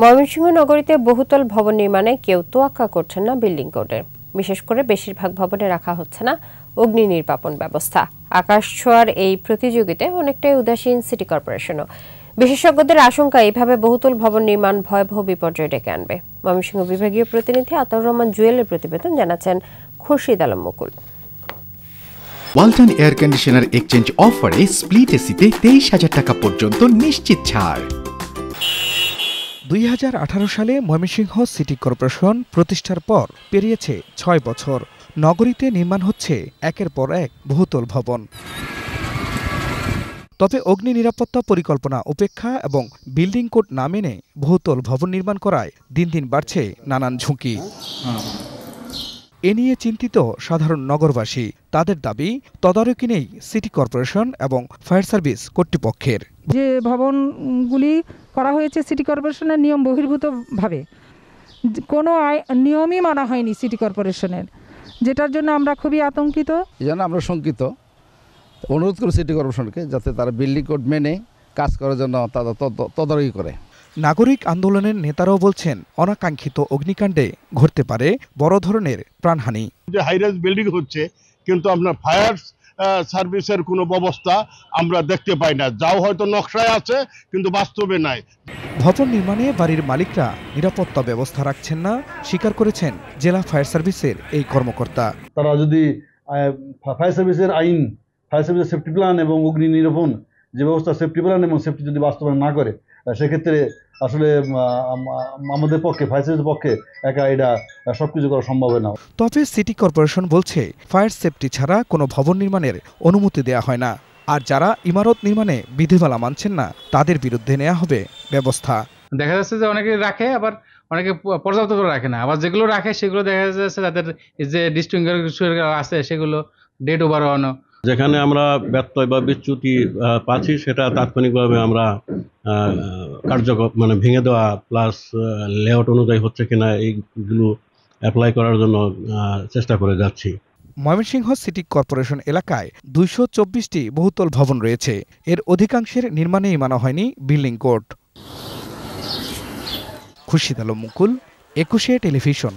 ময়মনসিংহ নগরীতে বহুতল ভবন নির্মাণে কেউ তোয়াক্কা করছেন না বিল্ডিং কোডের বিশেষ করে বেশিরভাগ ভবনে রাখা হচ্ছে না অগ্নি নির্বাপন ব্যবস্থা। আকাশ ছোঁয়ার এই প্রতিযোগিতায় অনেকটাই উদাসীন সিটি কর্পোরেশনও। বিশেষজ্ঞদের আশঙ্কা এইভাবে বহুতল ভবন নির্মাণ ভয়াবহ বিপর্যয় ডেকে আনবে। ময়মনসিংহ বিভাগীয় প্রতিনিধি আতাউর রহমান জুয়েলের প্রতিবেদন জানাচ্ছেন Khurshid Alam Mukul. Walton air conditioner exchange অফারে স্প্লিট এসিতে তেইশ হাজার টাকা পর্যন্ত নিশ্চিত ছাড়। দুই হাজার আঠারো সালে ময়মনসিংহ সিটি কর্পোরেশন প্রতিষ্ঠার পর পেরিয়েছে ছয় বছর। নগরীতে নির্মাণ হচ্ছে একের পর এক বহুতল ভবন। তবে অগ্নি নিরাপত্তা পরিকল্পনা, উপেক্ষা এবং বিল্ডিং কোড না মেনে বহুতল ভবন নির্মাণ করায় দিন দিন বাড়ছে নানান ঝুঁকি। এ নিয়ে চিন্তিত সাধারণ নগরবাসী। তাদের দাবি তদারকি নেই সিটি কর্পোরেশন এবং ফায়ার সার্ভিস কর্তৃপক্ষের। যে ভবনগুলি করা হয়েছে সিটি কর্পোরেশনের নিয়ম বহির্ভূতভাবে কোনো নিয়মই মানা হয়নি সিটি কর্পোরেশনের। যেটার জন্য আমরা খুবই আতঙ্কিত। এই জন্য আমরা শঙ্কিত। অনুরোধ করি সিটি কর্পোরেশনকে যাতে তারা বিল্ডিং কোড মেনে কাজ করার জন্য তারা তদ- তদারকি করে। নাগরিক আন্দোলনের নেতারাও বলছেন অনাকাঙ্ক্ষিত অগ্নিকাণ্ডে ঘটতে পারে বড় ধরনের প্রাণহানি। যে হাইরাইজ বিল্ডিং হচ্ছে কিন্তু আপনার ফায়ার সার্ভিসের কোনো ব্যবস্থা আমরা দেখতে পাই না। যাও হয়তো নকশায় আছে কিন্তু বাস্তবে নাই। ভবন নির্মাণে বাড়ির মালিকরা নিরাপত্তা ব্যবস্থা রাখছেন না স্বীকার করেছেন জেলা ফায়ার সার্ভিসের এই কর্মকর্তা। তারা যদি ফায়ার সার্ভিসের আইন ফায়ার সার্ভিসের সেফটি প্ল্যান এবং অগ্নি নিরূপণ যে ব্যবস্থা সেফটি প্ল্যান এবং সেফটি যদি বাস্তবায়ন না করে সেক্ষেত্রে আসলে আমাদের পক্ষে ফায়ার সার্ভিসের পক্ষে একা এটা সব কিছু করা সম্ভব না। তবে সিটি কর্পোরেশন বলছে ফায়ার সেফটি ছাড়া কোনো ভবন নির্মাণের অনুমতি দেয়া হয় না। আর যারা ইমারত নির্মাণে বিধিমালা মানছেন না তাদের বিরুদ্ধে নেওয়া হবে ব্যবস্থা। দেখা যাচ্ছে যে অনেকে রাখে আবার অনেকে পর্যাপ্ত করে রাখে না। আবার যেগুলো রাখে সেগুলো দেখা যাচ্ছে তাদের যে ডিস্টিংগুইশ আছে সেগুলো ডেট ওভার হওয়ানো। যেখানে আমরা ব্যত্যয় বা বিচ্যুতি পাচ্ছি, সেটা তাৎক্ষণিকভাবে আমরা কার্যকর মানে ভেঙে দেওয়া প্লাস লেআউট অনুযায়ী হচ্ছে কিনা এইগুলো অ্যাপ্লাই করার জন্য চেষ্টা করে যাচ্ছি। ময়মনসিংহ সিটি কর্পোরেশন এলাকায় দুইশো চব্বিশটি বহুতল ভবন রয়েছে। এর অধিকাংশের নির্মাণেই মানা হয়নি building code. Khurshid Alam Mukul, Ekushey television.